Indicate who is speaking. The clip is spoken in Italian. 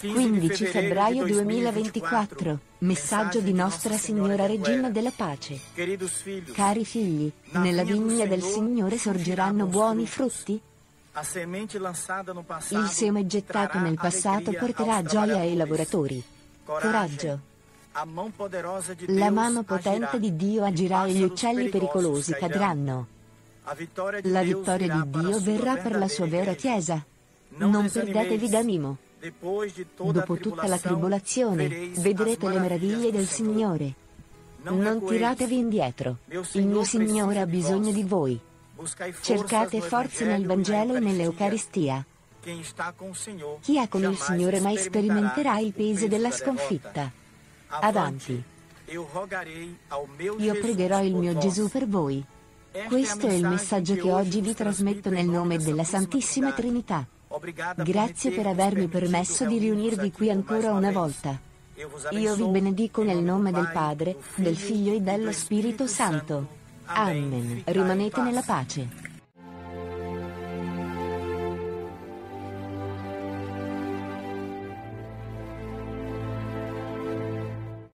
Speaker 1: 15 febbraio 2024. Messaggio di Nostra Signora Regina della Pace. Cari figli, nella vigna del Signore sorgeranno buoni frutti? Il seme gettato nel passato porterà gioia ai lavoratori. Coraggio. La mano potente di Dio agirà e gli uccelli pericolosi cadranno. La vittoria di Dio verrà per la sua vera Chiesa. Non perdetevi d'animo. Dopo tutta la tribolazione, vedrete le meraviglie del Signore. Non tiratevi indietro. Il mio Signore ha bisogno di voi. Cercate forze nel Vangelo e nell'Eucaristia. Chi è con il Signore mai sperimenterà il peso della sconfitta. Avanti. Io pregherò il mio Gesù per voi. Questo è il messaggio che oggi vi trasmetto nel nome della Santissima Trinità. Grazie per avermi permesso di riunirvi qui ancora una volta. Io vi benedico nel nome del Padre, del Figlio e dello Spirito Santo. Amen. Rimanete nella pace.